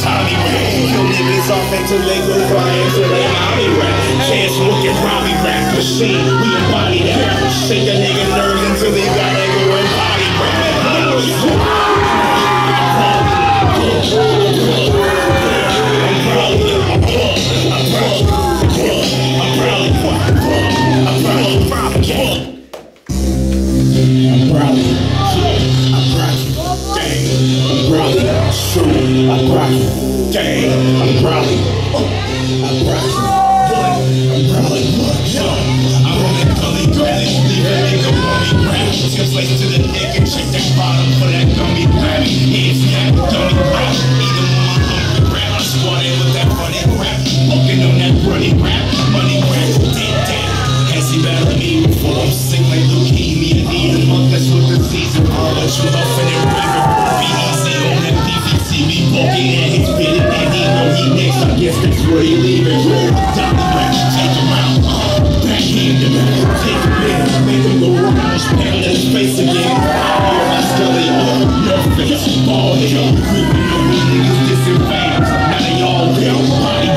Tommy Ray. Yo, niggas all into Lakers, flying to the mommy rap. Chance looking, Robbie rap machine. We embody that. Shake a nigga nerves until he got Gang, I'm probably. I'm. What? I'm probably. Yo, I'm on that gully granny. Leave a nigga gummy grab. Just like to the and check that bottom for that gummy grab. Head snap, gummy grab. Guess that's where he leaving. Dolly back, take him out. Backhand him out. Take him in. Make him go. Pound his face again. Oh, my scully. Oh, your face. Ball. Creeping on niggas. Now they all. Body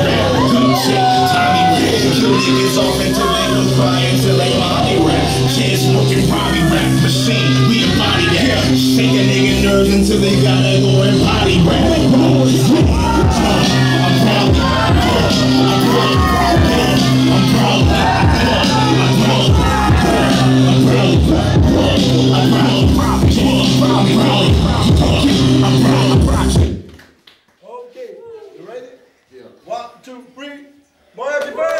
check. Tommy niggas off until they crying till they smoking machine. We embody that. A nerves until they gotta go and You ready? Yeah. One, two, three. More happy birthday!